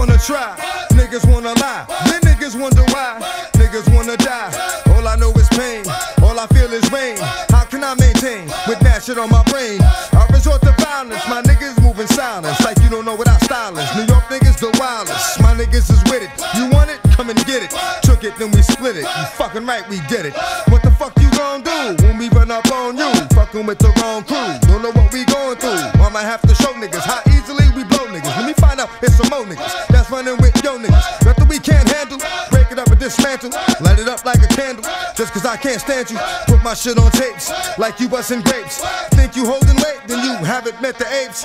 wanna try, niggas wanna lie, then niggas wonder why, niggas wanna die. All I know is pain, all I feel is rain. How can I maintain with that shit on my brain? I resort to violence, my niggas moving silence, like you don't know what I style is. New York niggas the wildest, my niggas is with it. You want it? Come and get it. Took it, then we split it. You fucking right, we did it. What the fuck you gon' do when we run up on you? Fucking with the wrong crew. Don't know what we going through. I'ma have to show niggas how easily we blow niggas. Let me find out it's some more niggas running with yo niggas. Nothing we can't handle. Break it up and dismantle. Light it up like a candle. Just cause I can't stand you. Put my shit on tapes like you busting grapes. Think you holding weight, then you haven't met the apes.